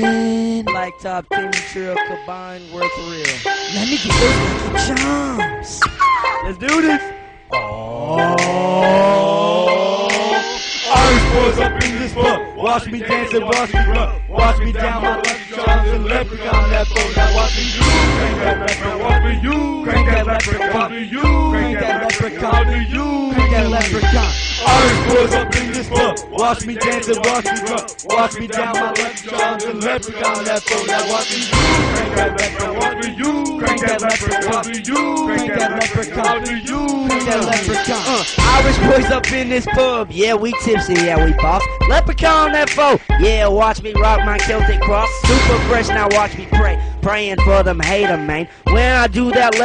Listen. Like top 10 material combined worth real. Let me get those lucky charms. Let's do this. Oh. Irish boys up in this club. Watch me dance and watch me run. Watch me down my lucky charms and leprechaun that boat. Now watch me you. Crank that leprechaun. Watch me you. Crank that leprechaun. Watch me you. Crank that leprechaun. Watch me you. Crank that leprechaun. Irish boys up in this club. Watch me dance and watch me run. Watch me down my lucky charms and watch me you. Crank that. Watch me you. Crank that leprechaun. Watch me you. Leprechaun. Uh, Irish boys up in this pub. Yeah, we tipsy. Yeah, we boss. Leprechaun that foe. Yeah, watch me rock my Celtic cross. Super fresh. Now watch me pray. Praying for them hater, man. When I do that.